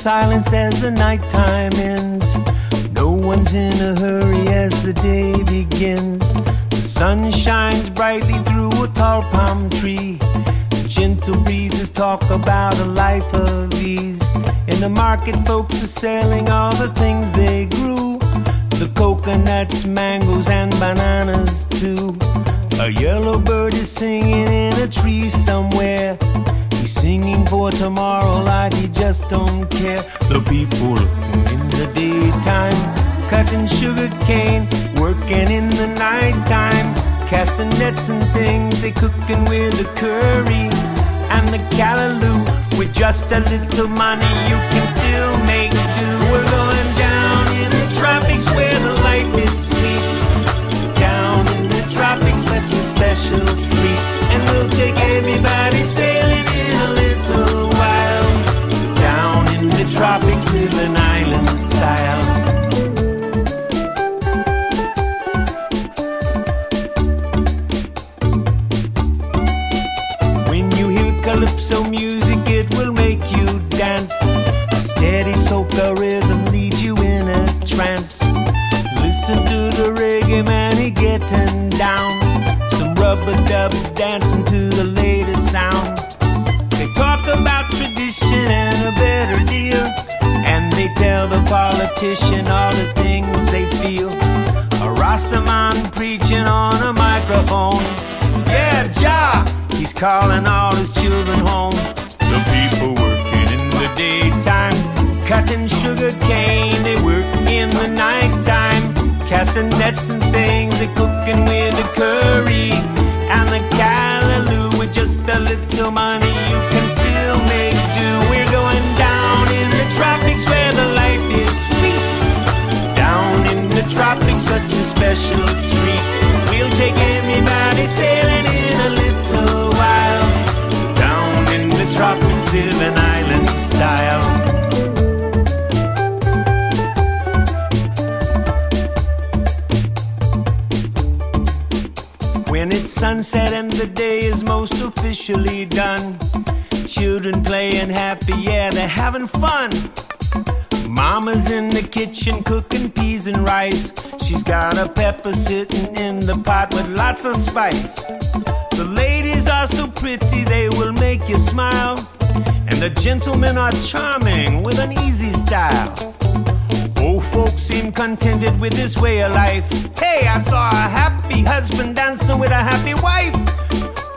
silence as the nighttime ends. No one's in a hurry as the day begins. The sun shines brightly through a tall palm tree. The gentle breezes talk about a life of ease. In the market, folks are selling all the things they grew the coconuts, mangoes, and bananas, too. A yellow bird is singing in a tree somewhere. He's singing for tomorrow like he just don't care. The people in the daytime, cutting sugar cane, working in the nighttime, casting nets and things. They cooking with the curry and the callaloo. With just a little money, you can still make tropics, island style. When you hear calypso music, it will make you dance. A steady soca rhythm leads you in a trance. Listen to the reggae man, he getting down. Some rubber dub dancing to the latest sound. They talk about tradition tell the politician all the things they feel. A Rastaman preaching on a microphone. Yeah, Jah, he's calling all his children home. The people working in the daytime, cutting sugar cane. They work in the nighttime, casting nets and things. They cooking with the curry and the callaloo. With just a little money, you can still make do. Sunset and the day is most officially done, children playing happy, yeah, they're having fun. Mama's in the kitchen cooking peas and rice. She's got a pepper sitting in the pot with lots of spice. The ladies are so pretty, they will make you smile. And the gentlemen are charming with an easy style. Old folks seem contented with this way of life. Hey, I saw a happy husband dancing with a happy wife.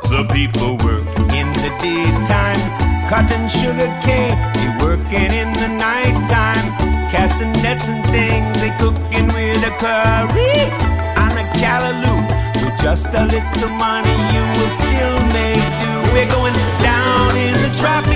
The people work in the daytime, cutting sugar cane. They working in the nighttime, casting nets and things. They cooking with a curry and a callaloo. With just a little money, you will still make do. We're going down in the tropics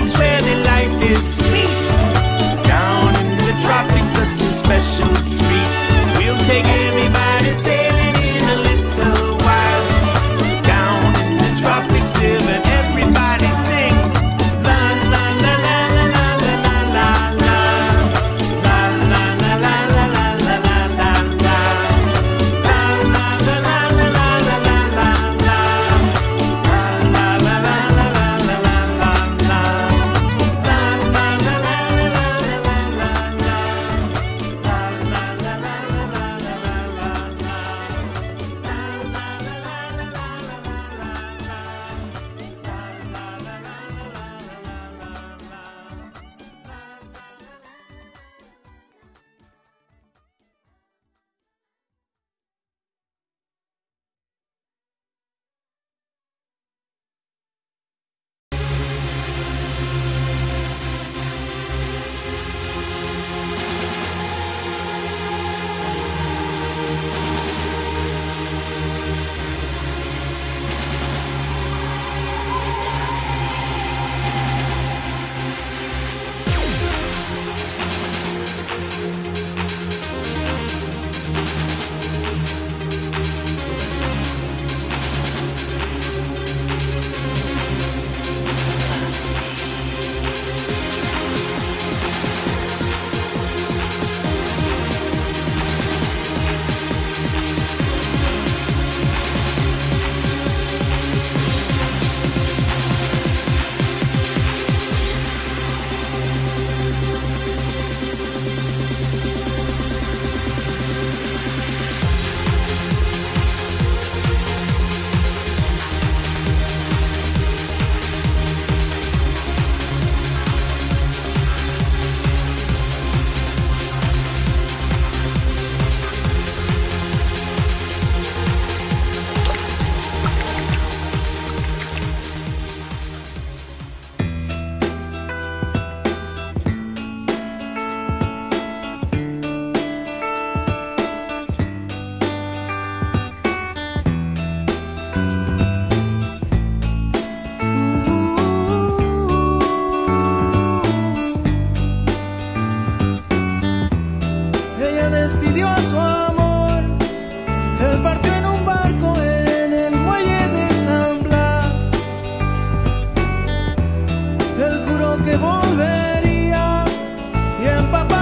despidió a su amor. Él partió en un barco en el muelle de San Blas. Él juró que volvería y empapó.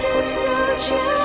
do so just